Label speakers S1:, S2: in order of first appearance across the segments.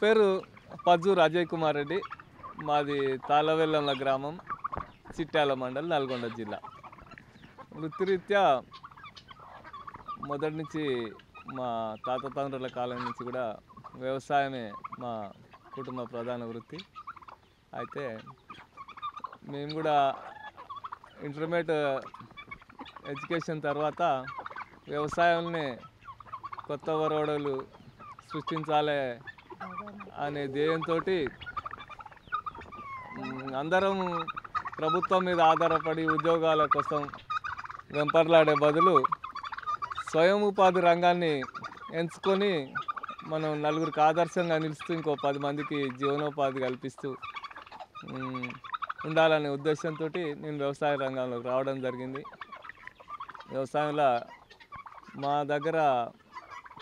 S1: పేరు పజ్జు అజయ్ కుమార్ రెడ్డి. మాది తాళవెల్లంల గ్రామం చిట్టాల మండల్ నల్గొండ జిల్లా. వృత్తిరీత్యా మొదటి నుంచి మా తాత తండ్రుల కాలం నుంచి కూడా వ్యవసాయమే మా కుటుంబ ప్రధాన వృత్తి. అయితే మేము కూడా ఇంటర్మీడియట్ ఎడ్యుకేషన్ తర్వాత వ్యవసాయాన్ని కొత్త వరవడలు సృష్టించాలే అనే ధ్యేయంతో అందరం ప్రభుత్వం మీద ఆధారపడి ఉద్యోగాల కోసం వెంపర్లాడే బదులు స్వయం ఉపాధి రంగాన్ని ఎంచుకొని మనం నలుగురికి ఆదర్శంగా నిలుస్తూ ఇంకో పది మందికి జీవనోపాధి కల్పిస్తూ ఉండాలనే ఉద్దేశంతో నేను వ్యవసాయ రంగంలోకి రావడం జరిగింది. వ్యవసాయంలో మా దగ్గర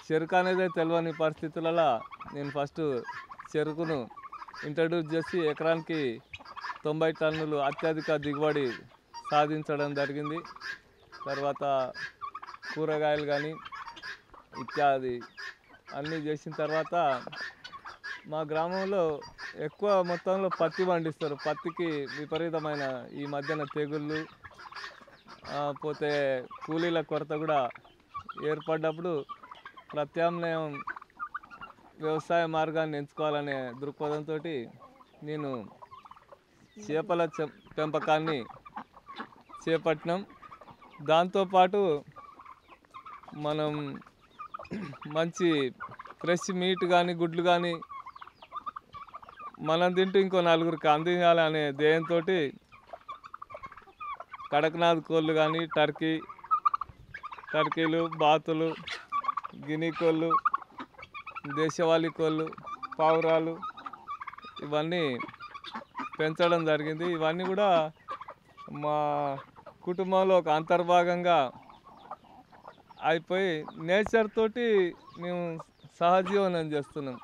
S1: చెరుకు అనేది తెలియని పరిస్థితులలో నేను ఫస్ట్ చెరుకును ఇంట్రడ్యూస్ చేసి ఎకరానికి తొంభై టన్నులు అత్యధిక దిగుబడి సాధించడం జరిగింది. తర్వాత కూరగాయలు కానీ ఇత్యాది అన్నీ చేసిన తర్వాత మా గ్రామంలో ఎక్కువ మొత్తంలో పత్తి పండిస్తారు. పత్తికి విపరీతమైన ఈ మధ్యన తెగుళ్ళు పోతే కూలీల కొరత కూడా ఏర్పడ్డప్పుడు ప్రత్యామ్నాయం వ్యవసాయ మార్గాన్ని ఎంచుకోవాలనే దృక్పథంతో నేను చేపల పెంపకాన్ని చేపట్టినాం. దాంతోపాటు మనం మంచి ఫ్రెష్ మీట్ కానీ గుడ్లు కానీ మనం తింటూ ఇంకో నలుగురికి అందించాలి అనే ధ్యేయంతో కడక్నాథ్ కోళ్ళు కానీ టర్కీ టర్కీలు బాతులు గిని కోళ్ళు దేశవాళీ కోళ్ళు పావురాలు ఇవన్నీ పెంచడం జరిగింది. ఇవన్నీ కూడా మా కుటుంబంలో ఒక అంతర్భాగంగా అయిపోయి నేచర్ తోటి మేము సహజీవనం చేస్తున్నాం.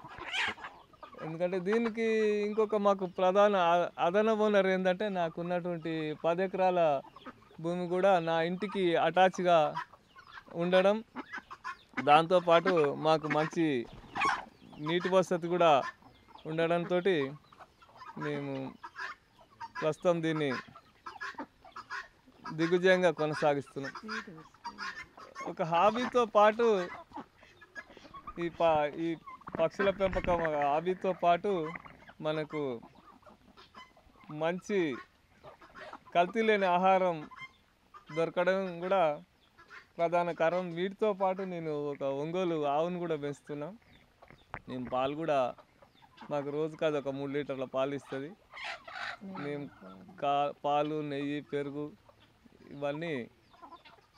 S1: ఎందుకంటే దీనికి ఇంకొక మాకు ప్రధాన అదన ఓనర్ ఏంటంటే నాకు ఉన్నటువంటి పది ఎకరాల భూమి కూడా నా ఇంటికి అటాచ్గా ఉండడం. దాంతోపాటు మాకు మంచి నీటి వసతి కూడా ఉండడంతో మేము ప్రస్తుతం దీన్ని దిగ్విజయంగా కొనసాగిస్తున్నాం. ఒక హాబీతో పాటు ఈ పా ఈ పక్షుల పెంపకం హాబీతో పాటు మనకు మంచి కల్తీ లేని ఆహారం దొరకడం కూడా ప్రధాన కారణం వీటితో పాటు నేను ఒక ఒంగోలు ఆవును కూడా పెంచుతున్నా. నేను పాలు కూడా మాకు రోజు కాదు ఒక మూడు లీటర్ల పాలు ఇస్తుంది. మేము కా పాలు నెయ్యి పెరుగు ఇవన్నీ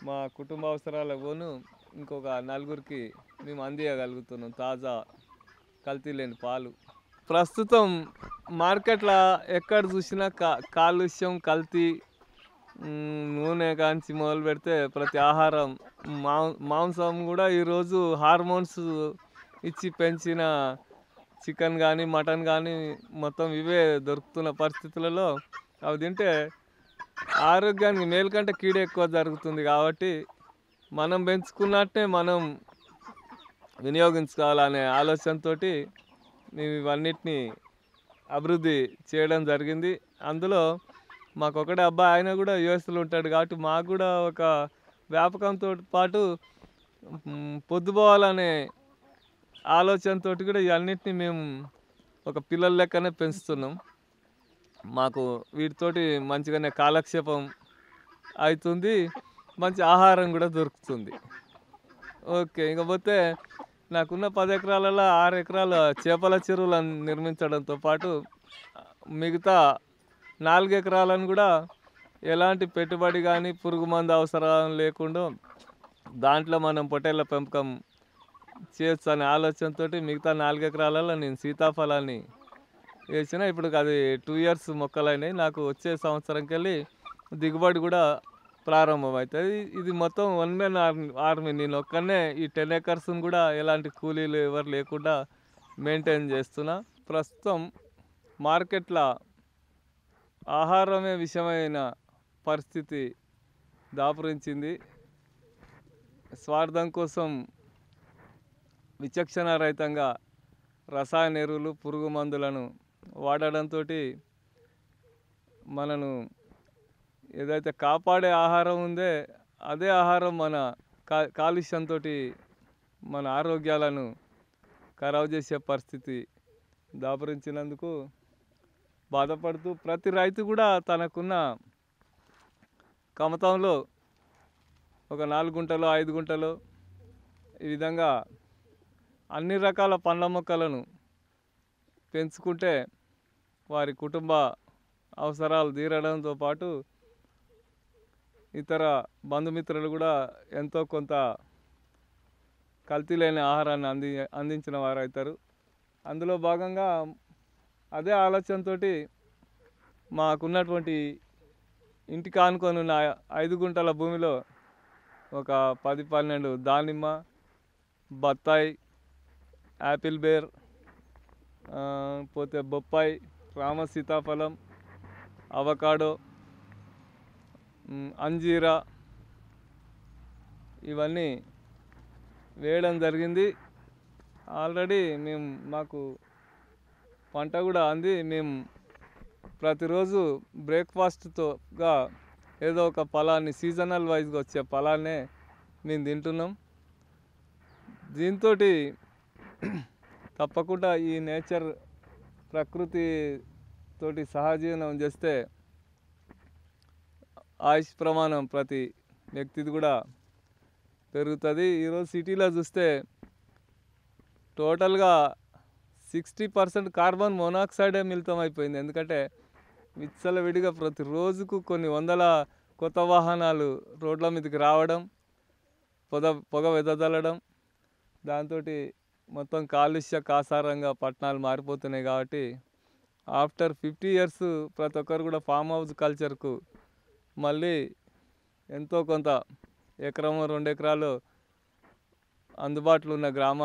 S1: మా కుటుంబ అవసరాలకు ఇంకొక నలుగురికి మేము అందియగలుగుతున్నాం తాజా కల్తీ లేని పాలు. ప్రస్తుతం మార్కెట్లో ఎక్కడ చూసినా కా కాలుష్యం కల్తీ నూనె కాంచి మొదలు పెడితే ప్రతి ఆహారం మా మాంసం కూడా ఈరోజు హార్మోన్స్ ఇచ్చి పెంచిన చికెన్ కానీ మటన్ కానీ మొత్తం ఇవే దొరుకుతున్న పరిస్థితులలో అవి తింటే ఆరోగ్యానికి మేలు కంటే కీడ ఎక్కువ జరుగుతుంది కాబట్టి మనం పెంచుకున్నట్టే మనం వినియోగించుకోవాలనే ఆలోచనతో మేము ఇవన్నిటిని అభివృద్ధి చేయడం జరిగింది. అందులో మాకు ఒకటే అబ్బాయి ఆయన కూడా యుఎస్లో ఉంటాడు కాబట్టి మాకు కూడా ఒక వ్యాపకంతో పాటు పొద్దుపోవాలనే ఆలోచనతో కూడా ఇవన్నిటిని మేము ఒక పిల్లల లెక్కనే పెంచుతున్నాం. మాకు వీటితోటి మంచిగానే కాలక్షేపం అవుతుంది మంచి ఆహారం కూడా దొరుకుతుంది. ఓకే ఇకపోతే నాకున్న పది ఎకరాలలో ఆరు ఎకరాల చేపల చెరువులను నిర్మించడంతో పాటు మిగతా నాలుగు ఎకరాలను కూడా ఎలాంటి పెట్టుబడి కానీ పురుగు మందు అవసరం లేకుండా దాంట్లో మనం పొట్టేళ్ళ పెంపకం చేయొచ్చు అనే ఆలోచనతో మిగతా నాలుగు ఎకరాలలో నేను సీతాఫలాన్ని వేసిన. ఇప్పుడు అది టూ ఇయర్స్ మొక్కలైనాయి. నాకు వచ్చే సంవత్సరంకి వెళ్ళి దిగుబడి కూడా ప్రారంభమవుతుంది. ఇది మొత్తం వన్ మ్యాన్ ఆర్మీ. నేను ఒక్కనే ఈ టెన్ ఎకర్స్ని కూడా ఎలాంటి కూలీలు ఎవరు లేకుండా మెయింటైన్ చేస్తున్నా. ప్రస్తుతం మార్కెట్లో ఆహారమే విషమైన పరిస్థితి దాపురించింది. స్వార్థం కోసం విచక్షణ రహితంగా రసాయన ఎరువులు పురుగు మందులను వాడడంతో మనను ఏదైతే కాపాడే ఆహారం ఉందే అదే ఆహారం మన కా కాలుష్యంతో మన ఆరోగ్యాలను ఖరాబు చేసే పరిస్థితి దాపురించినందుకు బాధపడుతూ ప్రతి రైతు కూడా తనకున్న కమతంలో ఒక నాలుగు గుంటలో ఐదు గుంటలో ఈ విధంగా అన్ని రకాల పండ్ల మొక్కలను పెంచుకుంటే వారి కుటుంబ అవసరాలు తీరడంతో పాటు ఇతర బంధుమిత్రులు కూడా ఎంతో కొంత కల్తీ లేని ఆహారాన్ని అంది అందించిన వారు అవుతారు అందులో భాగంగా అదే ఆలోచనతోటి మాకున్నటువంటి ఇంటికి ఆనుకొని ఉన్న ఐదు గుంటల భూమిలో ఒక పది పన్నెండు దానిమ్మ బత్తాయి యాపిల్ బేర్ పోతే బొప్పాయి రామ సీతాఫలం అవకాడో అంజీరా ఇవన్నీ వేయడం జరిగింది. ఆల్రెడీ మేము మాకు పంట కూడా అంది. మేము ప్రతిరోజు బ్రేక్ఫాస్ట్తోగా ఏదో ఒక ఫలాన్ని సీజనల్ వైజ్గా వచ్చే ఫలాన్నే మేము తింటున్నాం. దీంతో తప్పకుండా ఈ నేచర్ ప్రకృతి తోటి సహజీవనం చేస్తే ఆయుష్ ప్రమాణం ప్రతి వ్యక్తిది కూడా పెరుగుతుంది. ఈరోజు సిటీలో చూస్తే టోటల్గా సిక్స్టీ పర్సెంట్ కార్బన్ మోనాక్సైడే మిళితం అయిపోయింది ఎందుకంటే విచ్చలవిడిగా ప్రతి రోజుకు కొన్ని వందల కొత్త వాహనాలు రోడ్ల మీదకి రావడం పొగ పొగ వెదజల్లడం దాంతో మొత్తం కాలుష్య కాసారంగా పట్టణాలు మారిపోతున్నాయి కాబట్టి ఆఫ్టర్ ఫిఫ్టీ ఇయర్స్ ప్రతి ఒక్కరు కూడా ఫామ్ హౌస్ కల్చర్కు మళ్ళీ ఎంతో కొంత ఎకరం రెండు ఎకరాలు అందుబాటులో ఉన్న గ్రామ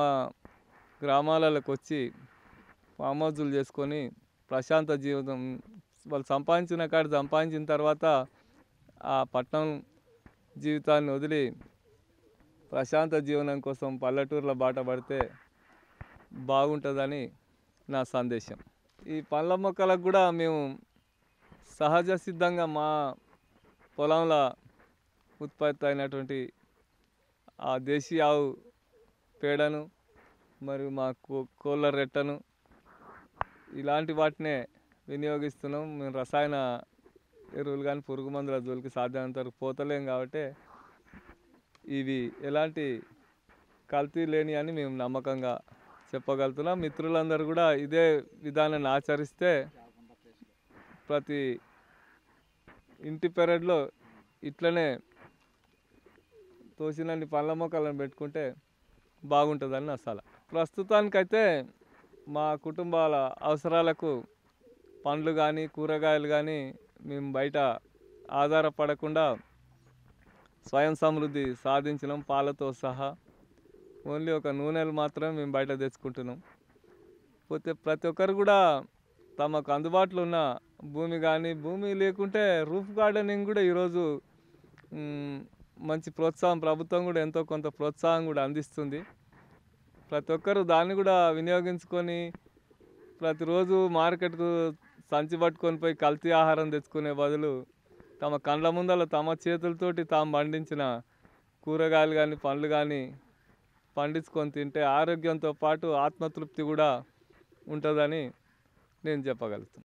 S1: గ్రామాలకు వచ్చి ఫామ్ హౌజులు చేసుకొని ప్రశాంత జీవితం వాళ్ళు సంపాదించిన కాడ సంపాదించిన తర్వాత ఆ పట్టణం జీవితాన్ని వదిలి ప్రశాంత జీవనం కోసం పల్లెటూరులో బాట పడితే బాగుంటుందని నా సందేశం. ఈ పండ్ల మొక్కలకు కూడా మేము సహజ సిద్ధంగా మా పొలంలో ఉత్పత్తి అయినటువంటి ఆ దేశీ ఆవు పేడను మరియు మా కో కోళ్ళ రెట్టను ఇలాంటి వాటినే వినియోగిస్తున్నాం. మేము రసాయన ఎరువులు కానీ పురుగు మందుల జోలికి సాధ్యమైనంత వరకు పోతలేం కాబట్టి ఇవి ఎలాంటి కల్తీ లేని అని మేము నమ్మకంగా చెప్పగలుగుతున్నాం. మిత్రులందరూ కూడా ఇదే విధానాన్ని ఆచరిస్తే ప్రతి ఇంటి పెరడ్లో ఇట్లనే తోసినన్ని పళ్ళ మొక్కలను పెట్టుకుంటే బాగుంటుందని నా సలహా. ప్రస్తుతానికైతే మా కుటుంబాల అవసరాలకు పండ్లు కానీ కూరగాయలు కానీ మేము బయట ఆధారపడకుండా స్వయం సమృద్ధి సాధించడం పాలతో సహా ఓన్లీ ఒక నూనెలు మాత్రమే మేము బయట తెచ్చుకుంటున్నాం. పోతే ప్రతి ఒక్కరు కూడా తమకు అందుబాటులో ఉన్న భూమి కానీ భూమి లేకుంటే రూఫ్ గార్డెనింగ్ కూడా ఈరోజు మంచి ప్రోత్సాహం ప్రభుత్వం కూడా ఎంతో కొంత ప్రోత్సాహం కూడా అందిస్తుంది. ప్రతి ఒక్కరు దాన్ని కూడా వినియోగించుకొని ప్రతిరోజు మార్కెట్కు సంచి పట్టుకొని పోయి కల్తీ ఆహారం తెచ్చుకునే బదులు తమ కండ్ల ముందల తమ చేతులతోటి తాము పండించిన కూరగాయలు కానీ పండ్లు కానీ పండించుకొని తింటే ఆరోగ్యంతో పాటు ఆత్మతృప్తి కూడా ఉంటుందని నేను చెప్పగలుగుతాను